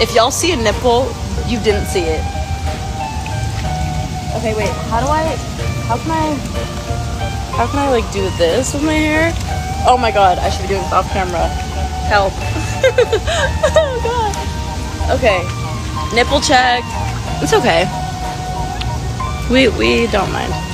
If y'all see a nipple, you didn't see it. Okay, wait. How do I? How can I? How can I like do this with my hair? Oh my god, I should be doing this off camera. Help. oh god. Okay. Nipple check. It's okay. We we don't mind.